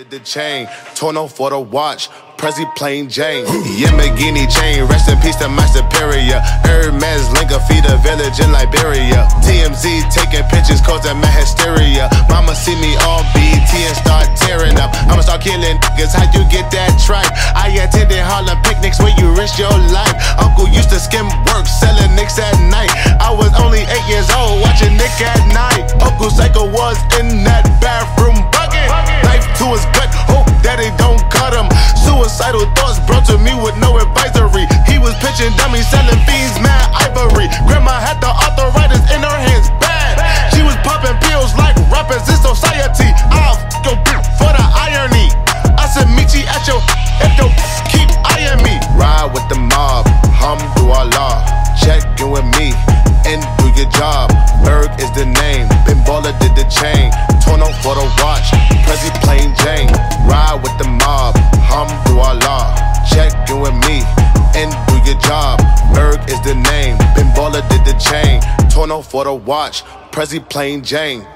Did the chain, Torno for the watch, Prezi plain Jane. Yamborghini chain, rest in peace to my superior. Hermes Linka feed a village in Liberia. TMZ taking pictures causing my hysteria. Mama see me on BET and start tearing up. I'ma start killing niggas, how you get that tripe? I attended Harlem picnics where you risk your life. Uncle used to skim work, selling nicks at night. I Suicidal thoughts brought to me with no advisory. He was pitching dummies, selling fiends, mad ivory. Grandma had the arthritis in her hands, bad. She was popping pills like rappers in society. I'll go for the irony. I said, meet you at your if you Baller did the chain. Torno for the watch. Prezi plain Jane.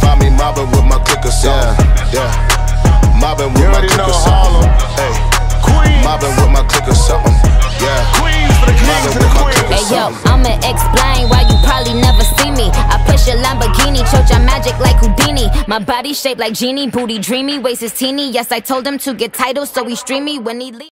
Find me mobbing with my clicker song. Yeah, yeah. Mobbing with my clicker song. Hey. Queens. Mobbing with my clicker something. Yeah. Queens for the kings and the queens. Hey yo, I'ma explain why you probably never see me. I push a Lamborghini, choke your magic like Houdini. My body shaped like genie, booty dreamy, waist is teeny. Yes, I told him to get titles, so he stream me when he leave.